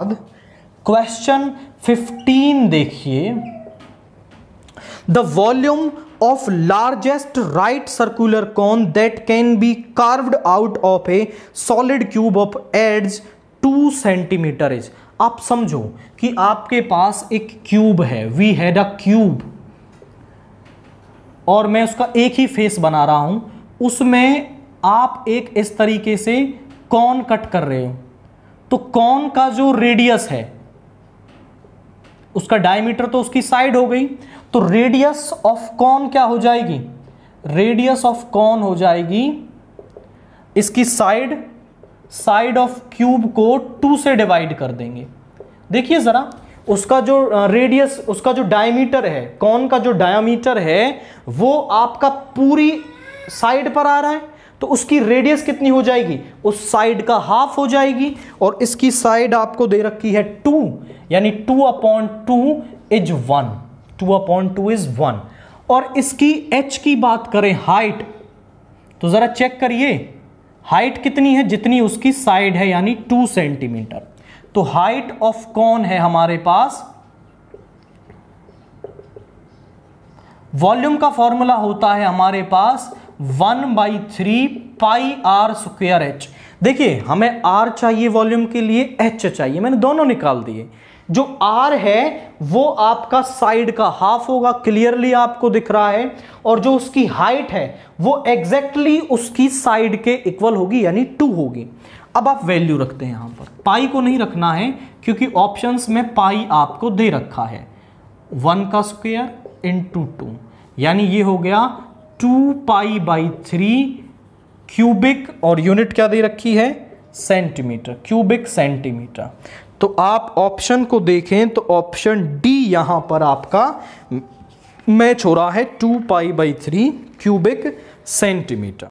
Question 15 देखिए। The volume of largest right circular cone that can be carved out of a solid cube of edge two centimetre is आप समझो कि आपके पास एक cube है we had a cube और मैं उसका एक ही फेस बना रहा हूँ, उसमें आप एक इस तरीके से कौन कट कर रहे हो। तो कौन का जो रेडियस है, उसका डायमीटर तो उसकी साइड हो गई तो रेडियस ऑफ़ कौन क्या हो जाएगी? रेडियस ऑफ़ कौन हो जाएगी, इसकी साइड साइड ऑफ़ क्यूब को टू से डिवाइड कर देंगे। देखिए जरा, उसका जो रेडियस उसका जो डायमीटर है कौन का जो डायमीटर है, वो आपका पूरी साइड पर आ रहा है तो उसकी रेडियस कितनी हो जाएगी? उस साइड का हाफ़ हो जाएगी और इसकी साइड आपको दे रखी है टू यानी two upon two is one two upon two is one और इसकी एच की बात करें हाइट तो जरा चेक करिए। हाइट कितनी है? जितनी उसकी साइड है, यानी टू सेंटीमीटर तो हाइट ऑफ़ कौन है हमारे पास? वॉल्यूम का फॉर्मूला होता है हमारे पास one by three pi R square H देखिए, हमें आर चाहिए वॉल्यूम के लिए एच चाहिए। मैंने दोनों निकाल दिए। जो आर है, वो आपका साइड का हाफ़ होगा क्लियरली आपको दिख रहा है। और जो उसकी हाइट है, वो एग्जैक्टली exactly उसकी साइड के इक्वल होगी, यानी टू होगी। अब आप वैल्यू रखते हैं यहाँ पर। पाई को नहीं रखना है, क्योंकि ऑप्शंस में पाई आपको दे रखा है। वन का स्क्वेयर इन टू टू यानी ये हो गया two pi by three cubic और यूनिट क्या दे रखी है? सेंटीमीटर क्यूबिक सेंटीमीटर तो आप ऑप्शन को देखें तो ऑप्शन डी यहाँ पर आपका मैच हो रहा है two pi by three cubic centimetre